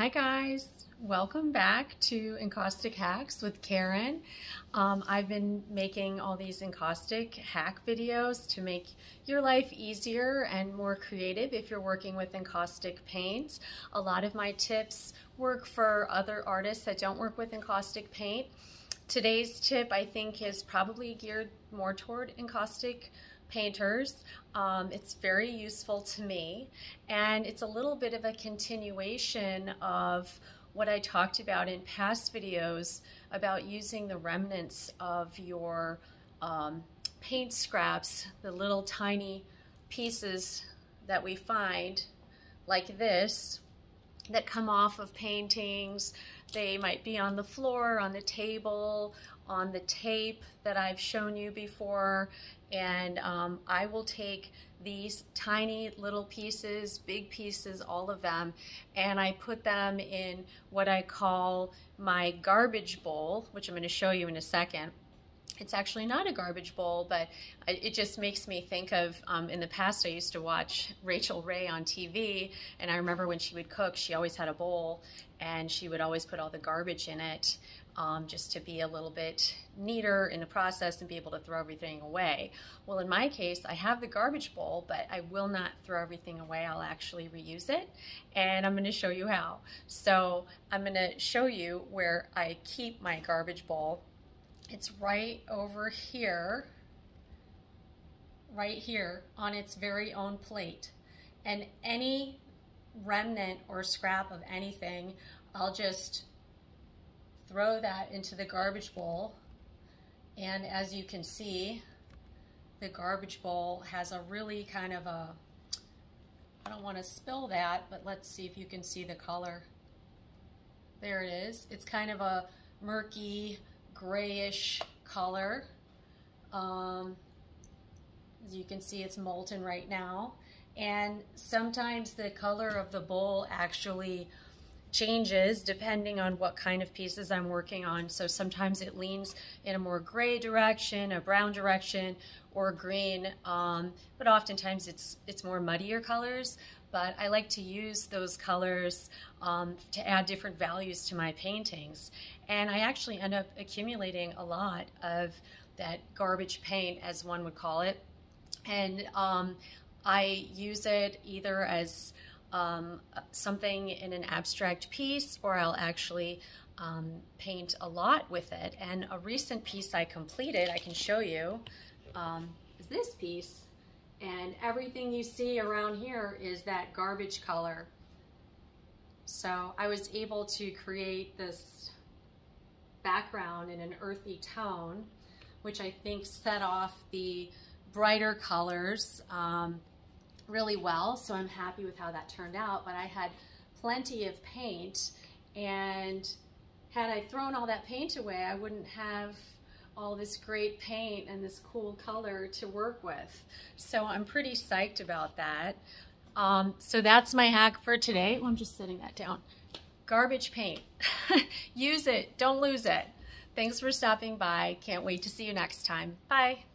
Hi guys, welcome back to Encaustic Hacks with Karen. Um, I've been making all these encaustic hack videos to make your life easier and more creative if you're working with encaustic paint. A lot of my tips work for other artists that don't work with encaustic paint. Today's tip I think is probably geared more toward encaustic painters. Um, it's very useful to me and it's a little bit of a continuation of what I talked about in past videos about using the remnants of your um, paint scraps, the little tiny pieces that we find like this that come off of paintings. They might be on the floor, on the table, on the tape that I've shown you before and um, I will take these tiny little pieces, big pieces, all of them, and I put them in what I call my garbage bowl, which I'm going to show you in a second. It's actually not a garbage bowl, but it just makes me think of, um, in the past I used to watch Rachael Ray on TV, and I remember when she would cook, she always had a bowl, and she would always put all the garbage in it um, just to be a little bit neater in the process and be able to throw everything away. Well, in my case, I have the garbage bowl, but I will not throw everything away. I'll actually reuse it, and I'm going to show you how. So I'm going to show you where I keep my garbage bowl. It's right over here, right here on its very own plate. And any remnant or scrap of anything, I'll just throw that into the garbage bowl. And as you can see, the garbage bowl has a really kind of a, I don't want to spill that, but let's see if you can see the color. There it is. It's kind of a murky, grayish color. Um, as you can see, it's molten right now. And sometimes the color of the bowl actually changes depending on what kind of pieces I'm working on. So sometimes it leans in a more gray direction, a brown direction, or green, um, but oftentimes it's, it's more muddier colors. But I like to use those colors um, to add different values to my paintings. And I actually end up accumulating a lot of that garbage paint, as one would call it. And um, I use it either as um, something in an abstract piece or I'll actually um, paint a lot with it. And a recent piece I completed, I can show you, um, is this piece. And everything you see around here is that garbage color. So I was able to create this background in an earthy tone, which I think set off the brighter colors um, really well, so I'm happy with how that turned out, but I had plenty of paint, and had I thrown all that paint away, I wouldn't have all this great paint and this cool color to work with. So I'm pretty psyched about that. Um, so that's my hack for today. Well, I'm just setting that down. Garbage paint. Use it. Don't lose it. Thanks for stopping by. Can't wait to see you next time. Bye.